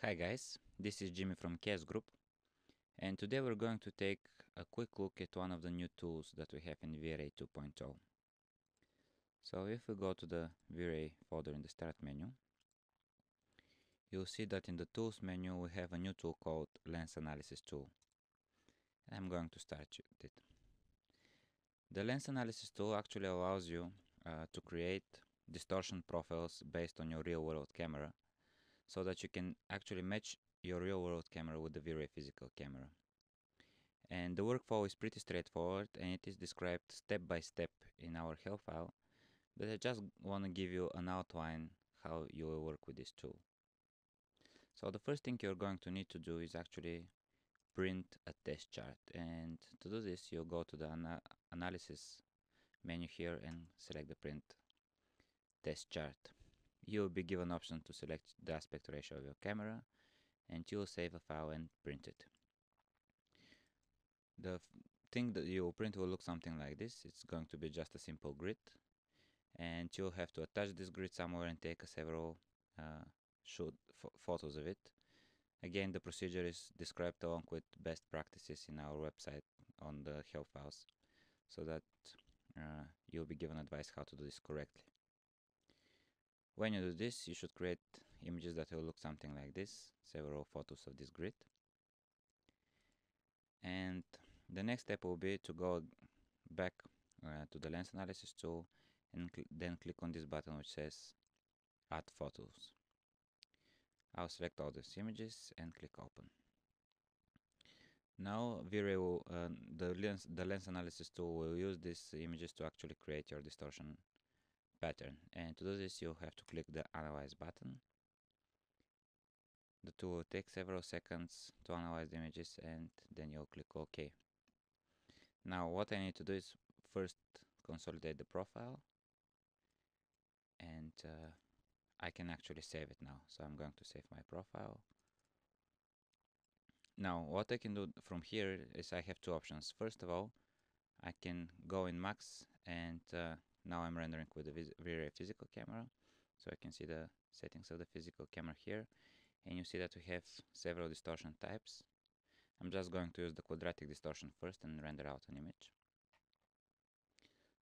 Hi guys, this is Jimmy from Chaos Group and today we're going to take a quick look at one of the new tools that we have in V-Ray 2.0. So if we go to the V-Ray folder in the start menu, you'll see that in the tools menu we have a new tool called lens analysis tool. I'm going to start it. The lens analysis tool actually allows you uh, to create distortion profiles based on your real world camera so that you can actually match your real world camera with the V-Ray physical camera. And the workflow is pretty straightforward and it is described step by step in our help file, but I just want to give you an outline how you will work with this tool. So the first thing you're going to need to do is actually print a test chart and to do this you'll go to the ana analysis menu here and select the print test chart you will be given option to select the aspect ratio of your camera and you will save a file and print it. The thing that you will print will look something like this. It's going to be just a simple grid and you'll have to attach this grid somewhere and take several uh, shoot photos of it. Again, the procedure is described along with best practices in our website on the help files so that uh, you'll be given advice how to do this correctly. When you do this, you should create images that will look something like this, several photos of this grid. And the next step will be to go back uh, to the lens analysis tool and cl then click on this button which says add photos. I'll select all these images and click open. Now V-Ray will, uh, the, lens, the lens analysis tool will use these images to actually create your distortion pattern and to do this you have to click the analyze button. The tool will take several seconds to analyze the images and then you'll click OK. Now what I need to do is first consolidate the profile and uh, I can actually save it now. So I'm going to save my profile. Now what I can do from here is I have two options. First of all I can go in max and uh, now I'm rendering with the V-Ray physical camera so I can see the settings of the physical camera here. And you see that we have several distortion types. I'm just going to use the quadratic distortion first and render out an image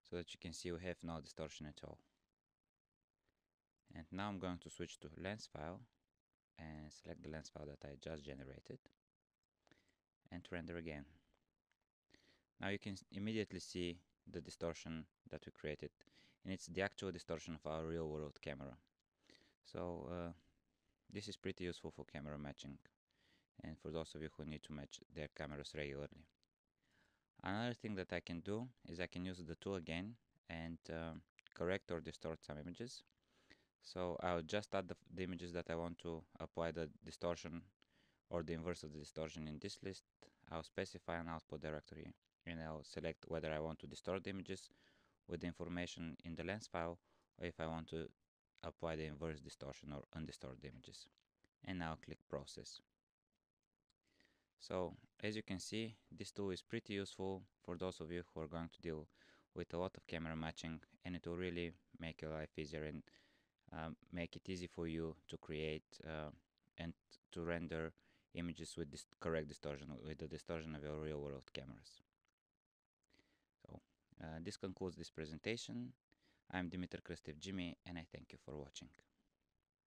so that you can see we have no distortion at all. And now I'm going to switch to lens file and select the lens file that I just generated and render again. Now you can immediately see the distortion that we created. And it's the actual distortion of our real world camera. So uh, this is pretty useful for camera matching. And for those of you who need to match their cameras regularly. Another thing that I can do is I can use the tool again and uh, correct or distort some images. So I'll just add the, the images that I want to apply the distortion or the inverse of the distortion in this list. I'll specify an output directory and I'll select whether I want to distort the images with the information in the lens file or if I want to apply the inverse distortion or undistort the images. And now click process. So as you can see, this tool is pretty useful for those of you who are going to deal with a lot of camera matching and it will really make your life easier and um, make it easy for you to create uh, and to render images with this correct distortion, with the distortion of your real world cameras. Uh, this concludes this presentation. I'm Dimitar Krastev Jimmy and I thank you for watching.